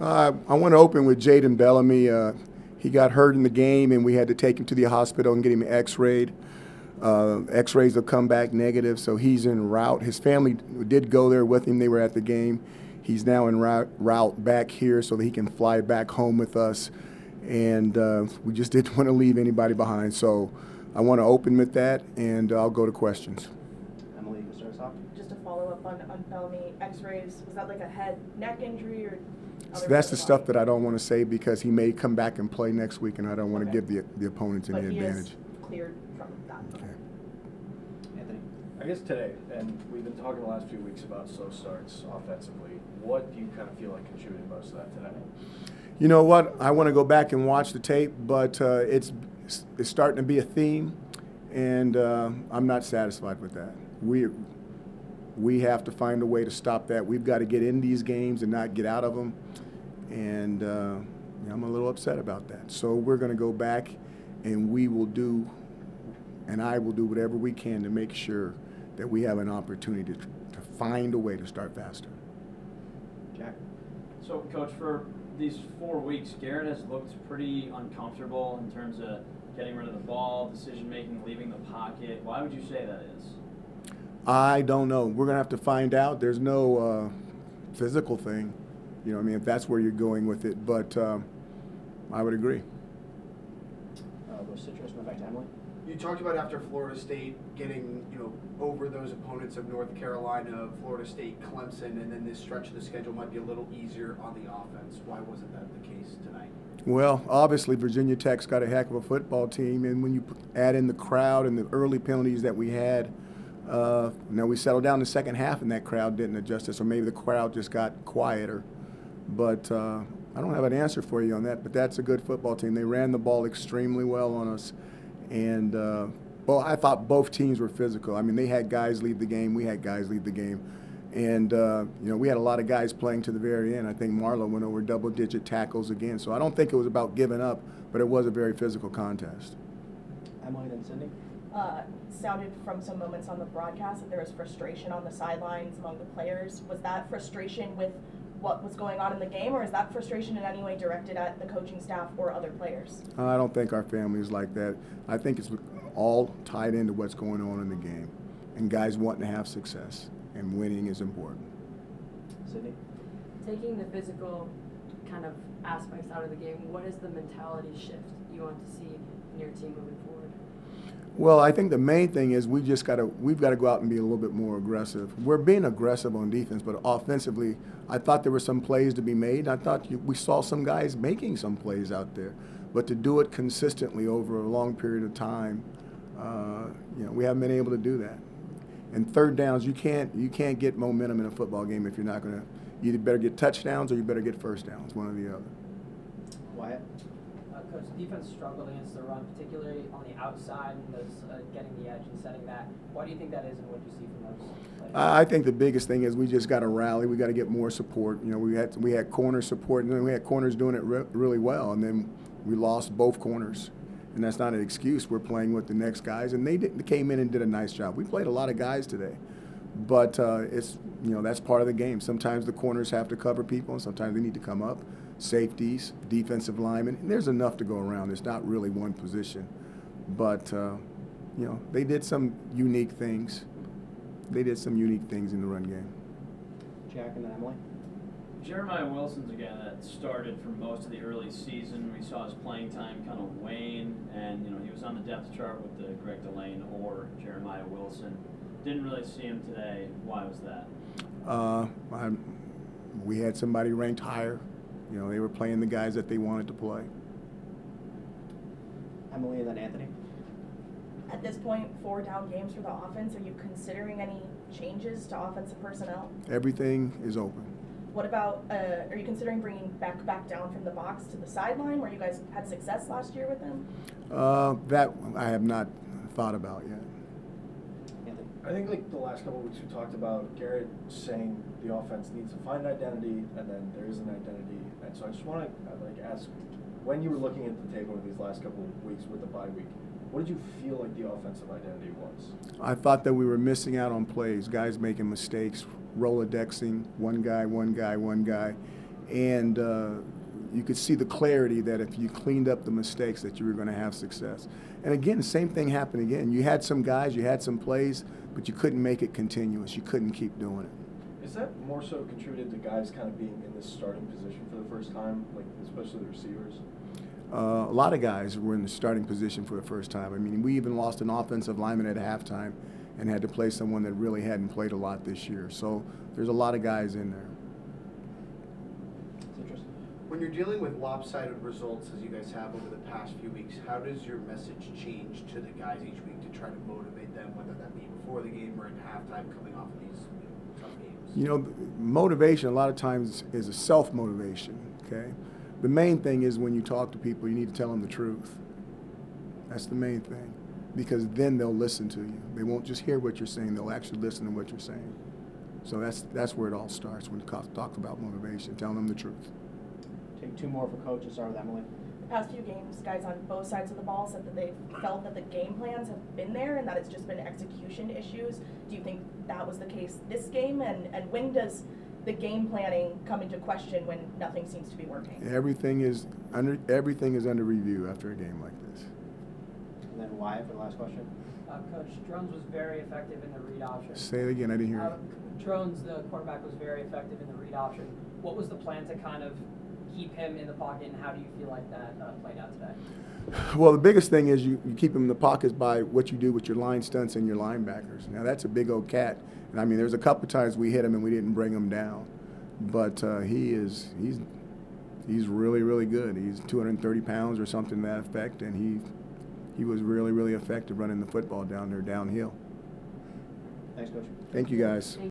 Uh, I want to open with Jayden Bellamy. Uh, he got hurt in the game, and we had to take him to the hospital and get him X-rayed. Uh, X-rays have come back negative, so he's en route. His family did go there with him; they were at the game. He's now en route, route back here so that he can fly back home with us. And uh, we just didn't want to leave anybody behind, so I want to open with that, and I'll go to questions. Emily, you can start us off. Just to follow up on, on Bellamy, x-rays, was that like a head, neck injury or? So that's the stuff that I don't want to say because he may come back and play next week, and I don't want to give the the opponents any he advantage. is cleared from that. Okay. Anthony. I guess today, and we've been talking the last few weeks about slow starts offensively. What do you kind of feel like contributed most to that today? You know what? I want to go back and watch the tape, but uh, it's it's starting to be a theme, and uh, I'm not satisfied with that. We we have to find a way to stop that. We've got to get in these games and not get out of them, and uh, I'm a little upset about that. So we're going to go back, and we will do, and I will do whatever we can to make sure that we have an opportunity to, to find a way to start faster. Jack. So, Coach, for these four weeks, Garrett has looked pretty uncomfortable in terms of getting rid of the ball, decision making, leaving the pocket. Why would you say that is? I don't know. We're gonna have to find out. There's no uh, physical thing, you know. I mean, if that's where you're going with it, but um, I would agree. Uh, we'll citrus, and back to Emily. You talked about after Florida State getting, you know, over those opponents of North Carolina, Florida State, Clemson, and then this stretch of the schedule might be a little easier on the offense. Why wasn't that the case tonight? Well, obviously Virginia Tech's got a heck of a football team, and when you add in the crowd and the early penalties that we had, uh, now we settled down the second half, and that crowd didn't adjust it. So maybe the crowd just got quieter. But uh, I don't have an answer for you on that. But that's a good football team. They ran the ball extremely well on us, and uh, well, I thought both teams were physical. I mean, they had guys leave the game. We had guys leave the game. And, uh, you know, we had a lot of guys playing to the very end. I think Marlowe went over double digit tackles again. So I don't think it was about giving up, but it was a very physical contest. Emily, then Cindy. Uh, sounded from some moments on the broadcast that there was frustration on the sidelines among the players. Was that frustration with what was going on in the game, or is that frustration in any way directed at the coaching staff or other players? I don't think our family is like that. I think it's all tied into what's going on in the game. And guys wanting to have success, and winning is important. Sydney. taking the physical kind of aspects out of the game, what is the mentality shift you want to see in your team moving forward? Well, I think the main thing is we just got to we've got to go out and be a little bit more aggressive. We're being aggressive on defense, but offensively, I thought there were some plays to be made. I thought you, we saw some guys making some plays out there, but to do it consistently over a long period of time, uh, you know, we haven't been able to do that. And third downs, you can't you can't get momentum in a football game if you're not going to. You either better get touchdowns or you better get first downs, one or the other. Wyatt. Uh, Coach, defense struggled against the run, particularly on the outside and those uh, getting the edge and setting that. Why do you think that is, and what do you see from those? I I think the biggest thing is we just got to rally. We got to get more support. You know, we had we had corner support, and then we had corners doing it re- really well, and then we lost both corners. And that's not an excuse. We're playing with the next guys, and they, did, they came in and did a nice job. We played a lot of guys today, but uh, it's you know that's part of the game. Sometimes the corners have to cover people, and sometimes they need to come up. Safeties, defensive linemen, and there's enough to go around. It's not really one position, but uh, you know they did some unique things. They did some unique things in the run game. Jack, and Emily. Jeremiah Wilson's a guy that started for most of the early season. We saw his playing time kind of wane, and you know he was on the depth chart with the Greg Delane or Jeremiah Wilson. Didn't really see him today. Why was that? Uh, I, we had somebody ranked higher. You know, they were playing the guys that they wanted to play. Emily, and then Anthony. At this point, four down games for the offense, are you considering any changes to offensive personnel? Everything is open. What about, uh, are you considering bringing back back down from the box to the sideline where you guys had success last year with him? Uh, that I have not thought about yet. I think like the last couple weeks we talked about Garrett saying the offense needs to find identity, and then there is an identity. And so I just want to like ask, when you were looking at the table in these last couple of weeks with the bye week, what did you feel like the offensive identity was? I thought that we were missing out on plays, guys making mistakes, Rolodexing, one guy, one guy, one guy. and uh, you could see the clarity that if you cleaned up the mistakes that you were going to have success. And again, the same thing happened again. You had some guys, you had some plays, but you couldn't make it continuous. You couldn't keep doing it. Is that more so contributed to guys kind of being in this starting position for the first time, like especially the receivers? Uh, a lot of guys were in the starting position for the first time. I mean, we even lost an offensive lineman at halftime and had to play someone that really hadn't played a lot this year. So there's a lot of guys in there. When you're dealing with lopsided results, as you guys have over the past few weeks, how does your message change to the guys each week to try to motivate them, whether that be before the game or in halftime, coming off of these tough games? You know, motivation a lot of times is a self motivation, okay? The main thing is when you talk to people, you need to tell them the truth. That's the main thing. Because then they'll listen to you. They won't just hear what you're saying, they'll actually listen to what you're saying. So that's, that's where it all starts when you talk talk about motivation, telling them the truth. Take two more for coach, and start with Emily. The past few games, guys on both sides of the ball said that they felt that the game plans have been there and that it's just been execution issues. Do you think that was the case this game? And, and when does the game planning come into question when nothing seems to be working? Everything is under, everything is under review after a game like this. And then why for the last question. Uh, Coach, Drones was very effective in the read option. Say it again, I didn't hear Uh. Drones, the quarterback, was very effective in the read option. What was the plan to kind of keep him in the pocket, and how do you feel like that uh, played out today? Well, the biggest thing is you, you keep him in the pockets by what you do with your line stunts and your linebackers. Now, that's a big old cat. And I mean, there's a couple times we hit him and we didn't bring him down. But uh, he is, he's, he's really, really good. He's 230 pounds or something to that effect. And he, he was really, really effective running the football down there downhill. Thanks, coach. Thank you, guys.